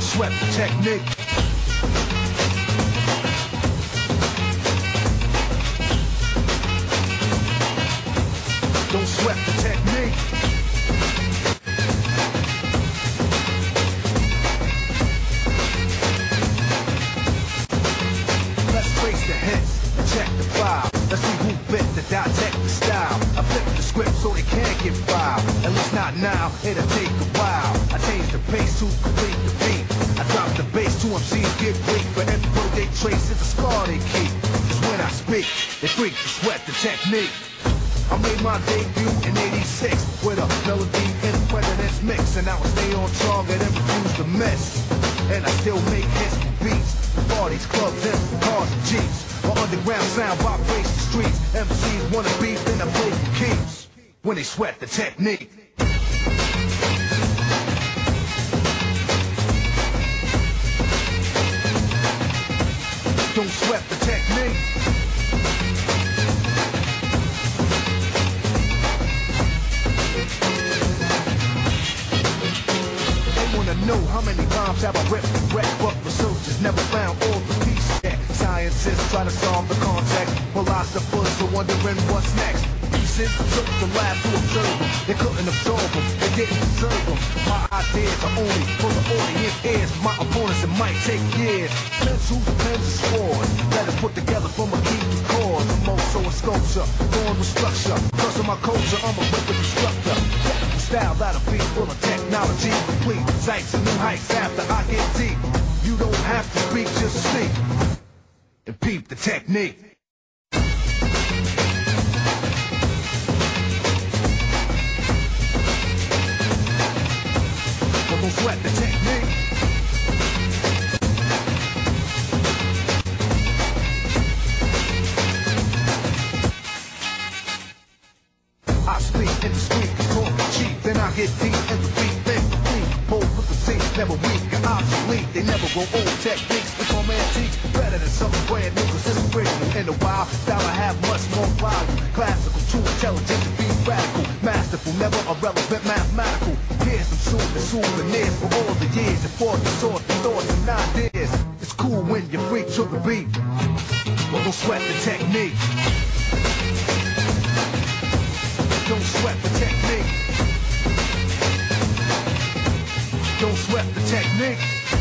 sweat the technique. Don't sweat the technique. Let's trace the hits check the file. Let's see who the style. I flip the script so they can't get. At least not now, it'll take The bass to MCs get weak. For every word they trace is a scar they keep. Cause when I speak, they freak to sweat the technique. I made my debut in 86 with a melody the president's mix. And I will stay on target and refuse to miss. And I still make hits for beats. Parties, clubs, and cars and jeeps. My underground sound vibrates the streets. MCs wanna beef, then I play for keeps. When they sweat the technique. Don't sweat the technique. Know how many times have I ripped the wreck, but researchers never found all the pieces yet. Scientists try to solve the context, philosophers are wondering what's next. Pieces took the lab to observe them, they couldn't absorb them, they didn't deserve them. My ideas are only for the audience ears, my opponents it might take years. Pencils, pens, and swords, is put together from a key to chords. I'm also a sculpture, born with structure. Cause of my culture, I'm a wicked instructor. Technical style that'll be full of technology, complete sights and new heights after I get deep. You don't have to speak, just see and peep the technique. In the street, talk cheap, then I hit deep the beat, then complete. Pole with the seats, never weak or obsolete. They never grow old techniques, become antiques. Better than something brand new, cause it's original. In the wild, style I have much more value. Classical, too intelligent to be radical. Masterful, never irrelevant, mathematical. Here's some super souvenirs for all the years. And for the sort of thoughts and ideas. It's cool when you freak to the beat. But don't sweat the technique. Sweat the technique. Don't sweat the technique.